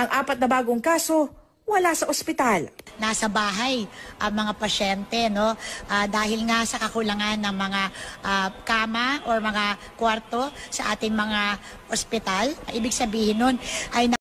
Ang apat na bagong kaso, wala sa ospital. nasa bahay ang mga pasyente no Ah, dahil nga sa kakulangan ng mga ah, kama or mga kwarto sa ating mga ospital ibig sabihin nun ay